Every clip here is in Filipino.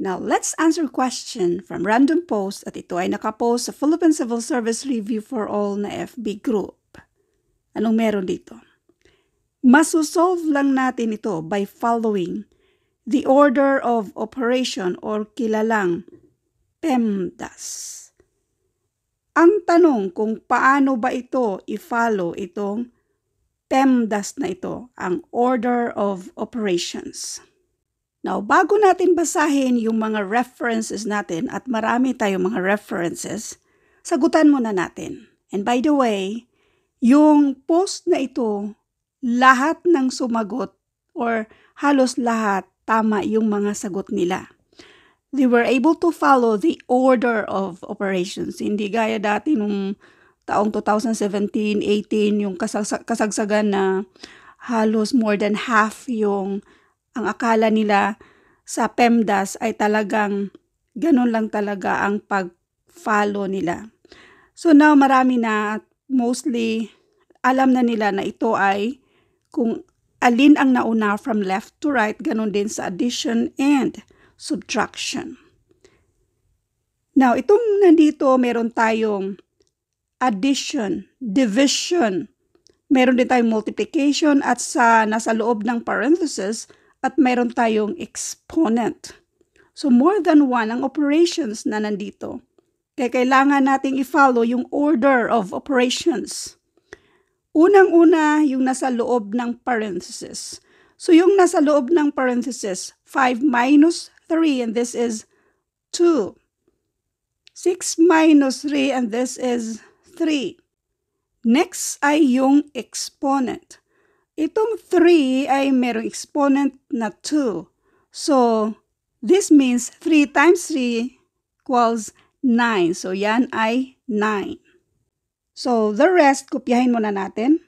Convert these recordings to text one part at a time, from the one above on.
Now, let's answer question from random post at ito ay nakapost sa Philippine Civil Service Review for All na FB group. Anong meron dito? Masusolve lang natin ito by following the order of operation or kilalang PEMDAS. Ang tanong kung paano ba ito i-follow itong PEMDAS na ito, ang order of operations. Now, bago natin basahin yung mga references natin at marami tayong mga references, sagutan muna natin. And by the way, yung post na ito, lahat ng sumagot or halos lahat tama yung mga sagot nila. They were able to follow the order of operations. Hindi gaya dati nung taong 2017-18 yung kasagsagan na halos more than half yung ang akala nila sa PEMDAS ay talagang ganun lang talaga ang pag-follow nila. So now marami na mostly alam na nila na ito ay kung alin ang nauna from left to right, ganun din sa addition and subtraction. Now, itong nandito, meron tayong addition, division, meron din tayong multiplication at sa nasa loob ng parenthesis, at mayroon tayong exponent. So more than one ang operations na nandito. Kaya kailangan nating i-follow yung order of operations. Unang-una, yung nasa loob ng parenthesis. So yung nasa loob ng parenthesis, 5 minus 3 and this is 2. 6 minus 3 and this is 3. Next ay yung exponent. Itong 3 ay merong exponent na 2. So, this means 3 times 3 equals 9. So, yan ay 9. So, the rest, kopyahin muna natin.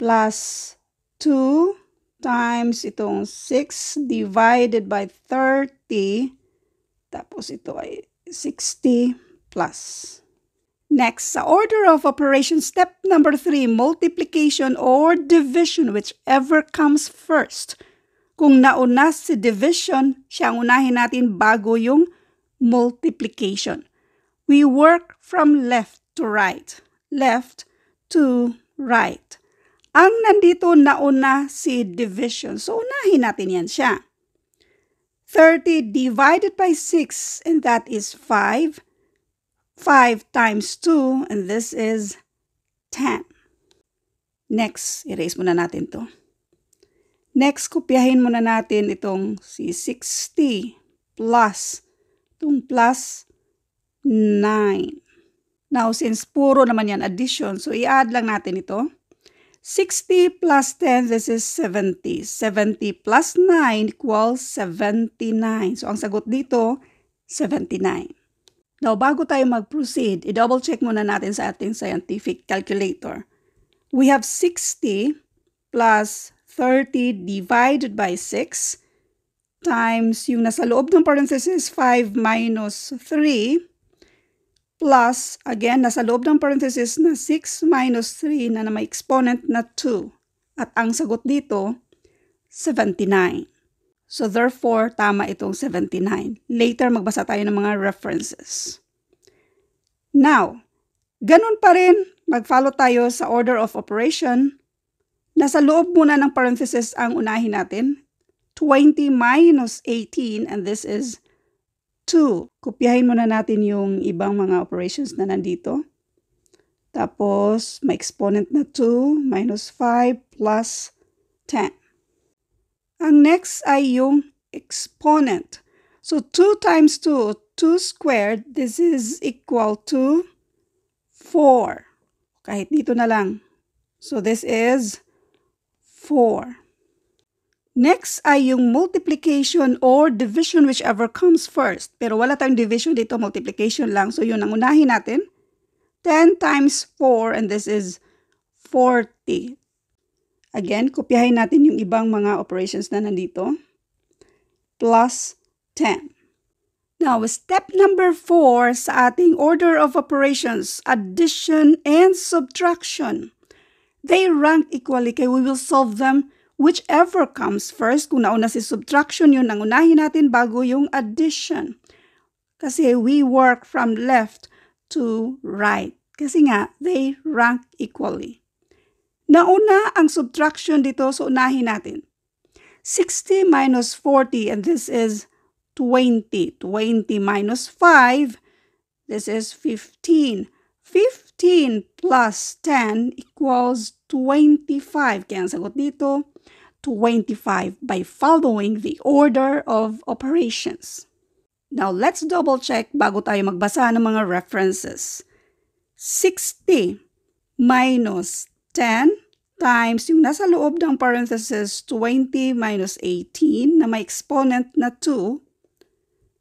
Plus 2 times itong 6 divided by 30. Tapos ito ay 60 plus. Next, sa order of operation, step number three, multiplication or division, whichever comes first. Kung nauna si division, siya ang unahin natin bago yung multiplication. We work from left to right. Left to right. Ang nandito nauna si division. So, unahin natin yan siya. 30 divided by 6, and that is 5. 5 times 2, and this is 10. Next, erase muna natin to. Next, kopyahin muna natin itong si 60 plus, itong plus 9. Now, since puro naman yan addition, so i-add lang natin ito. 60 plus 10, this is 70. 70 plus 9 equals 79. So, ang sagot dito, 79. Now, bago tayo mag-proceed, i-double check muna natin sa ating scientific calculator. We have 60 plus 30 divided by 6 times yung nasa loob ng parenthesis 5 minus 3 plus, again, nasa loob ng parenthesis na 6 minus 3 na, na may exponent na 2. At ang sagot dito, 79. So therefore, tama itong 79. Later, magbasa tayo ng mga references. Now, ganun pa rin, mag-follow tayo sa order of operation. Nasa loob muna ng parenthesis ang unahin natin. 20 minus 18 and this is 2. Kopyahin muna natin yung ibang mga operations na nandito. Tapos, may exponent na 2 minus 5 plus 10. Ang next ay yung exponent. So 2 times 2, 2 squared, this is equal to 4. Kahit dito na lang. So this is 4. Next ay yung multiplication or division whichever comes first. Pero wala tayong division dito, multiplication lang. So yun ang unahin natin. 10 times 4 and this is 40. Again, kopyahin natin yung ibang mga operations na nandito. Plus 10. Now, step number 4 sa ating order of operations, addition and subtraction. They rank equally kaya we will solve them whichever comes first. Kung nauna si subtraction, yun ang unahin natin bago yung addition. Kasi we work from left to right. Kasi nga, they rank equally. Nauna ang subtraction dito, so unahin natin. 60 minus 40, and this is 20. 20 minus 5, this is 15. 15 plus 10 equals 25. Kaya ang sagot dito, 25 by following the order of operations. Now, let's double check bago tayo magbasa ng mga references. 60 minus 10 times yung nasa loob ng parenthesis 20 minus 18 na may exponent na 2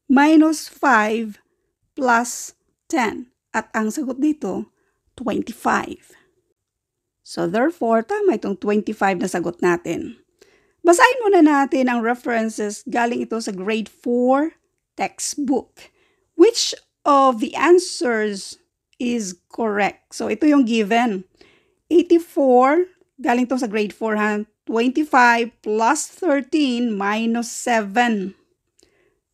minus 5 plus 10. At ang sagot dito, 25. So therefore, tama itong 25 na sagot natin. Basahin muna natin ang references galing ito sa grade 4 textbook. Which of the answers is correct? So ito yung given. 84, galing to sa grade 4 ha. 25 plus 13 minus 7.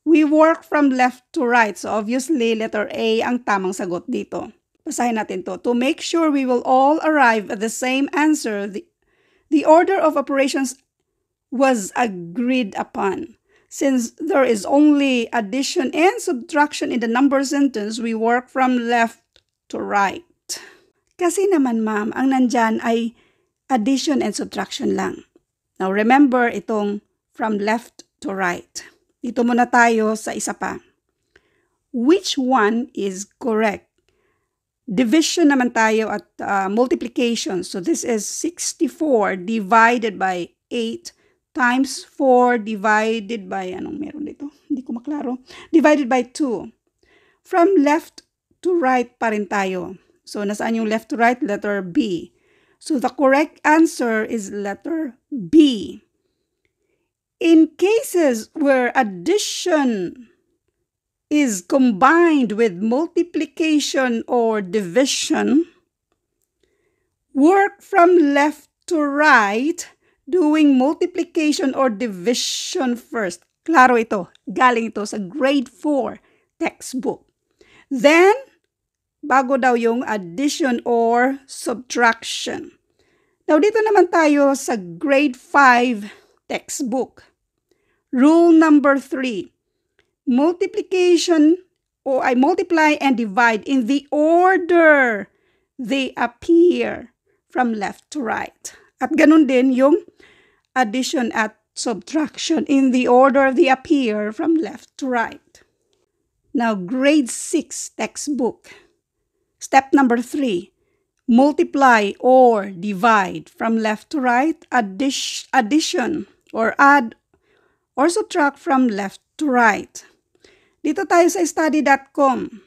We work from left to right. So obviously, letter A ang tamang sagot dito. Basahin natin to. To make sure we will all arrive at the same answer, the, the order of operations was agreed upon. Since there is only addition and subtraction in the number sentence, we work from left to right. Kasi naman ma'am, ang nandyan ay addition and subtraction lang. Now remember itong from left to right. Dito muna tayo sa isa pa. Which one is correct? Division naman tayo at uh, multiplication. So this is 64 divided by 8 times 4 divided by, anong meron dito? Hindi ko maklaro. Divided by 2. From left to right pa rin tayo. So, nasaan yung left to right? Letter B. So, the correct answer is letter B. In cases where addition is combined with multiplication or division, work from left to right doing multiplication or division first. Klaro ito. Galing ito sa grade 4 textbook. Then, bago daw yung addition or subtraction. Now, dito naman tayo sa grade 5 textbook. Rule number 3. Multiplication or I multiply and divide in the order they appear from left to right. At ganun din yung addition at subtraction in the order they appear from left to right. Now, grade 6 textbook. Step number 3. Multiply or divide from left to right, addition, addition or add or subtract from left to right. Dito tayo sa study.com.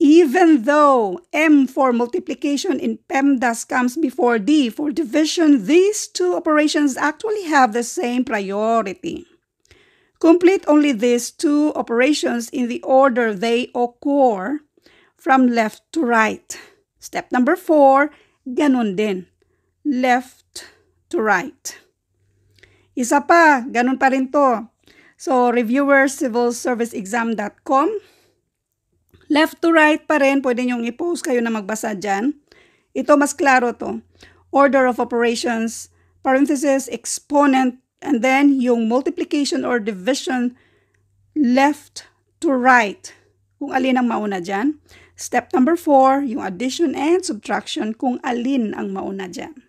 Even though M for multiplication in PEMDAS comes before D for division, these two operations actually have the same priority. Complete only these two operations in the order they occur from left to right. Step number four, ganun din. Left to right. Isa pa, ganun pa rin to. So, reviewercivilserviceexam.com Left to right pa rin, pwede nyong i-post kayo na magbasa dyan. Ito, mas klaro to. Order of operations, parenthesis, exponent, and then yung multiplication or division left to right. Kung alin ang mauna dyan. Step number 4, yung addition and subtraction kung alin ang mauna dyan.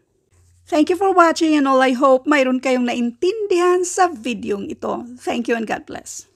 Thank you for watching and all I hope mayroon kayong naintindihan sa videong ito. Thank you and God bless.